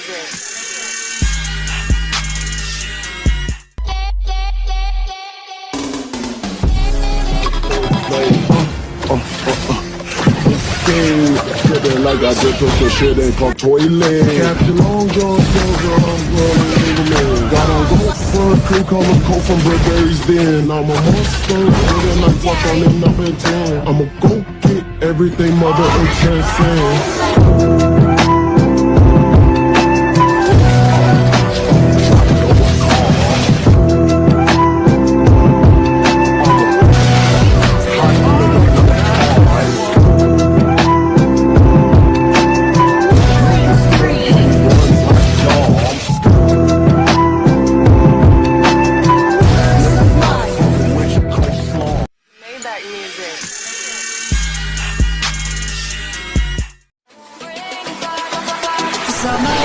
Music. Like I just took the shit and from toilet. Captain Long John Silver, I'm man. Got a gold fur cream color coat from Burberry's Den. I'm a monster, and I fuck on them number 10. I'ma go get everything mother and transcend. music. Summer.